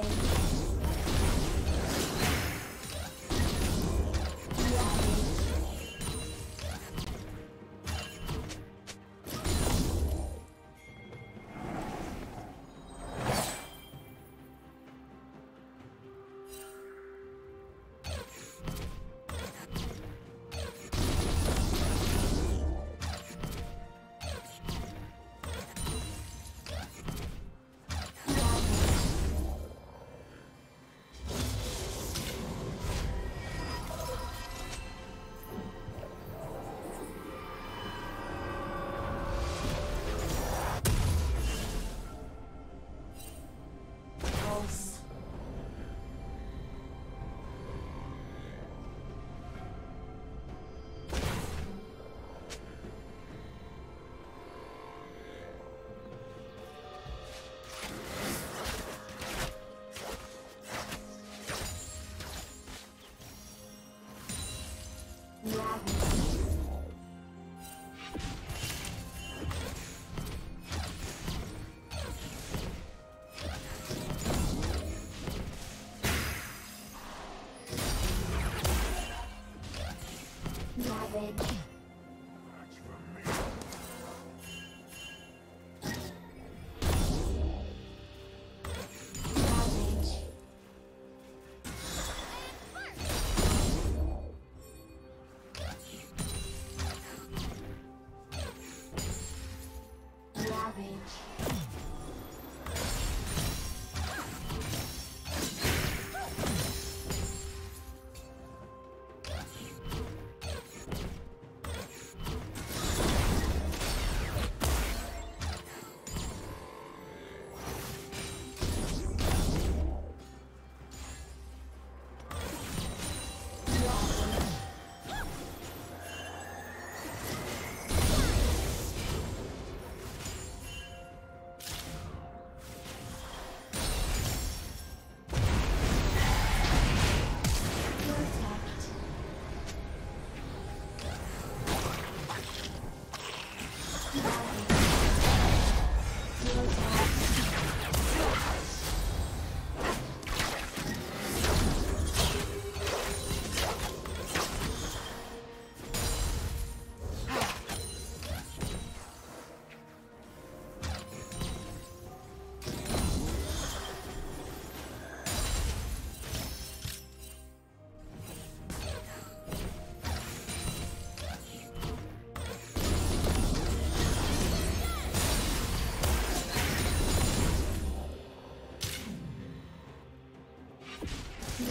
Thank you.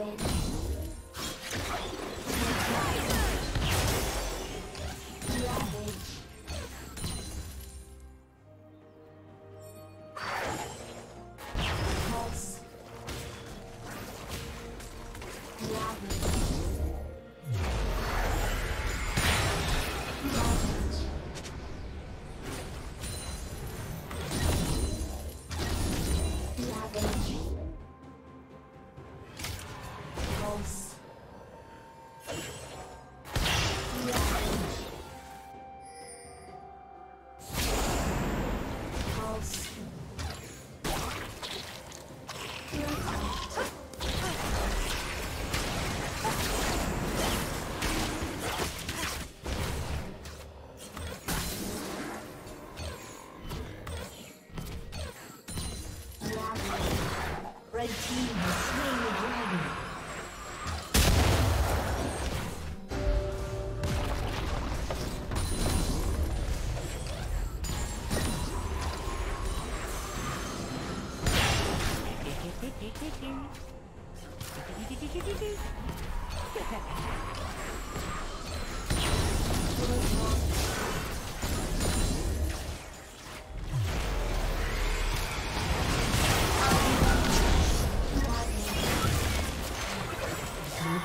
Rampage. Red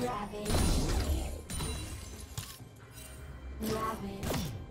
Ravage. Ravage.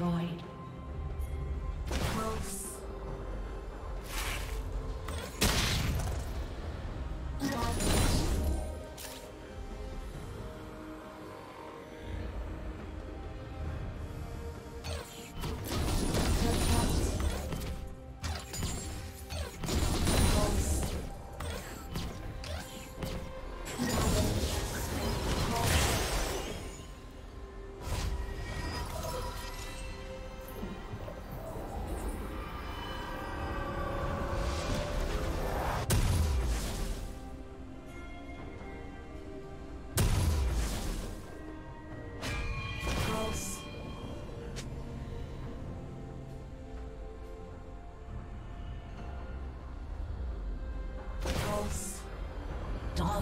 Destroyed.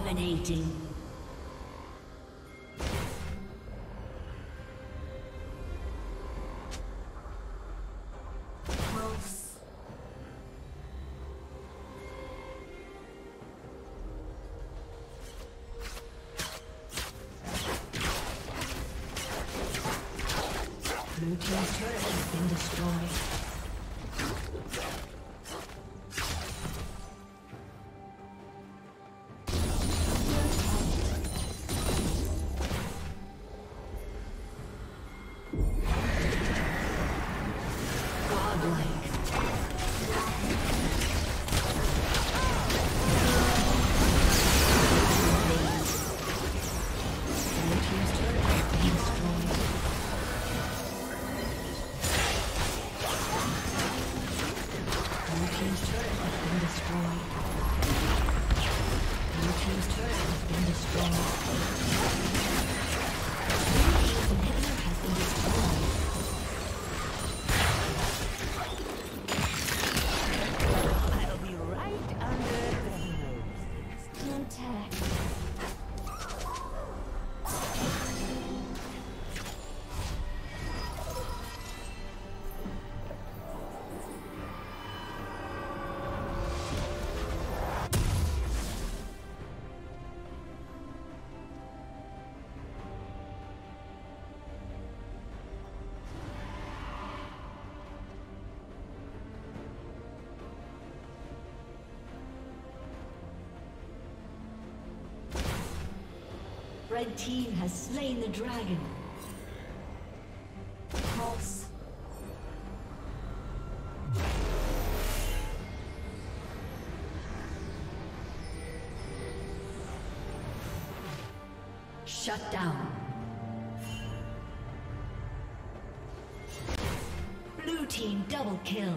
Dominating. Red team has slain the dragon. Pulse. Shut down. Blue team double kill.